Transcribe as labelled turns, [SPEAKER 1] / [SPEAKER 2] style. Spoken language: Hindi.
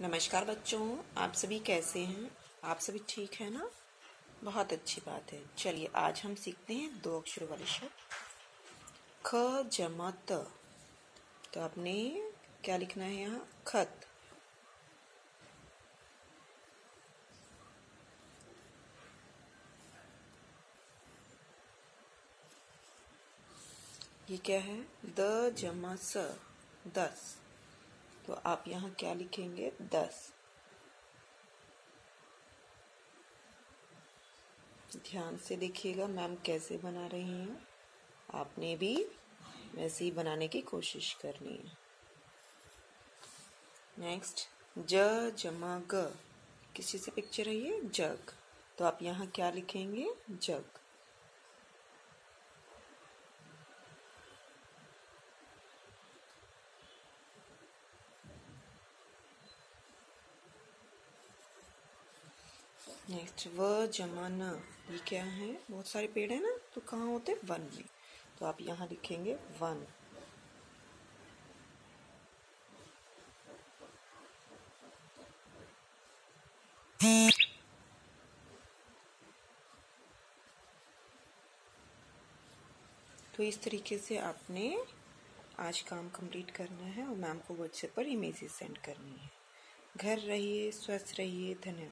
[SPEAKER 1] नमस्कार बच्चों, आप सभी कैसे हैं? आप सभी ठीक है ना? बहुत अच्छी बात है। चलिए, आज हम सीखते हैं दो अक्षर वाले शब्द। ख, जमा, त। तो आपने क्या लिखना है यहाँ? खत। ये क्या है? द, जमा, स, दस। तो आप यहाँ क्या लिखेंगे? दस। ध्यान से देखिएगा, मैम कैसे बना रही हैं। आपने भी वैसे ही बनाने की कोशिश करनी है। नेक्स्ट ज, जमा ग। किसी से पिक्चर है ये? जग। तो आप यहाँ क्या लिखेंगे? जग। नेक्स्ट व जमाना ये क्या है? बहुत सारे पेड़ है ना? तो कहाँ होते हैं? वन में तो आप यहाँ लिखेंगे वन। तो इस तरीके से आपने आज काम कंप्लीट करना है और मैम को व्हाट्सएप पर इमेजेस सेंड करनी है। घर रहिए, स्वस्थ रहिए, धन्यवाद।